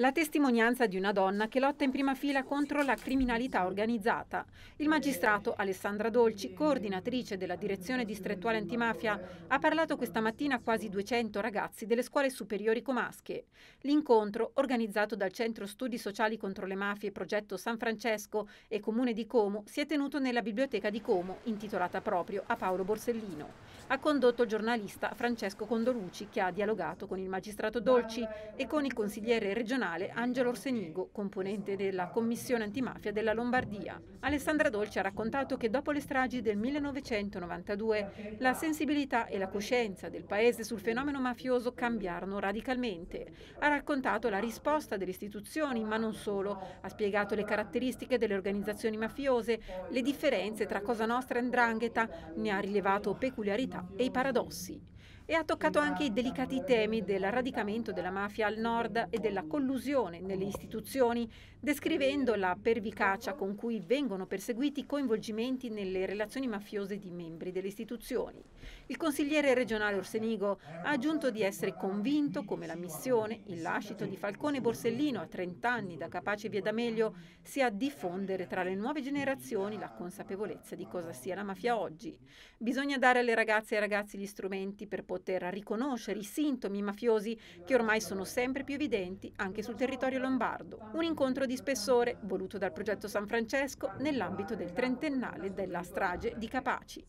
La testimonianza di una donna che lotta in prima fila contro la criminalità organizzata. Il magistrato Alessandra Dolci, coordinatrice della direzione distrettuale antimafia, ha parlato questa mattina a quasi 200 ragazzi delle scuole superiori comasche. L'incontro, organizzato dal Centro Studi Sociali contro le Mafie Progetto San Francesco e Comune di Como, si è tenuto nella biblioteca di Como, intitolata proprio a Paolo Borsellino. Ha condotto il giornalista Francesco Condolucci, che ha dialogato con il magistrato Dolci e con il consigliere regionale regionale Angelo Orsenigo, componente della Commissione antimafia della Lombardia. Alessandra Dolce ha raccontato che dopo le stragi del 1992 la sensibilità e la coscienza del paese sul fenomeno mafioso cambiarono radicalmente. Ha raccontato la risposta delle istituzioni, ma non solo. Ha spiegato le caratteristiche delle organizzazioni mafiose, le differenze tra Cosa Nostra e Ndrangheta, ne ha rilevato peculiarità e i paradossi e ha toccato anche i delicati temi del radicamento della mafia al nord e della collusione nelle istituzioni, descrivendo la pervicacia con cui vengono perseguiti coinvolgimenti nelle relazioni mafiose di membri delle istituzioni. Il consigliere regionale Orsenigo ha aggiunto di essere convinto come la missione, il lascito di Falcone Borsellino a 30 anni da Capace Via D'Amelio, sia diffondere tra le nuove generazioni la consapevolezza di cosa sia la mafia oggi. Bisogna dare alle ragazze e ai ragazzi gli strumenti per poter poter riconoscere i sintomi mafiosi che ormai sono sempre più evidenti anche sul territorio lombardo. Un incontro di spessore voluto dal progetto San Francesco nell'ambito del trentennale della strage di Capaci.